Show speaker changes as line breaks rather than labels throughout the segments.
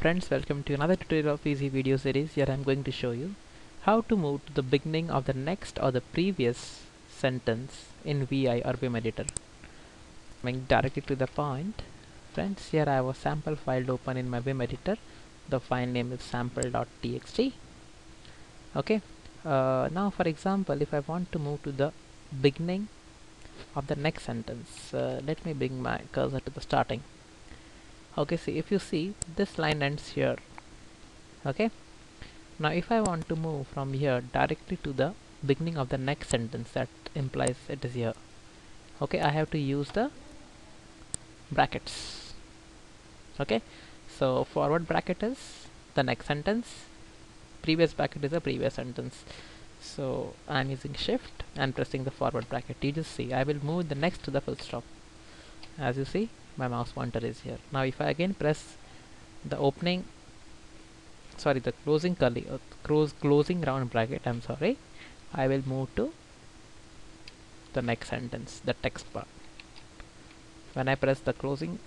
Friends, welcome to another tutorial of Easy Video series. Here I am going to show you how to move to the beginning of the next or the previous sentence in VI or Vim Editor. Coming directly to the point, friends, here I have a sample file open in my Vim Editor. The file name is sample.txt. Okay. Uh, now, for example, if I want to move to the beginning of the next sentence, uh, let me bring my cursor to the starting okay see if you see this line ends here. Okay? Now if I want to move from here directly to the beginning of the next sentence that implies it is here. Okay I have to use the brackets. Okay? So forward bracket is the next sentence. Previous bracket is the previous sentence. So I'm using shift and pressing the forward bracket. You just see I will move the next to the full stop. As you see my mouse pointer is here. Now if I again press the opening sorry the closing curly uh, close closing round bracket I'm sorry I will move to the next sentence the text part. When I press the closing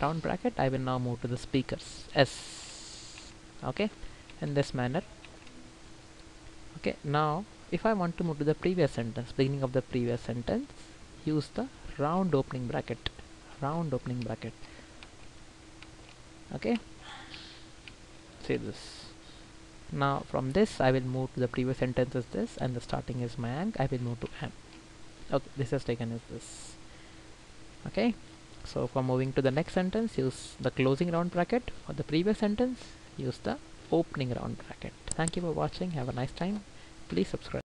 round bracket I will now move to the speakers. S. Okay? In this manner. Okay? Now if I want to move to the previous sentence beginning of the previous sentence use the round opening bracket round opening bracket. Okay. See this. Now from this I will move to the previous sentence is this and the starting is my ang I will move to m. Okay this is taken as this. Okay. So for moving to the next sentence use the closing round bracket. For the previous sentence use the opening round bracket. Thank you for watching. Have a nice time. Please subscribe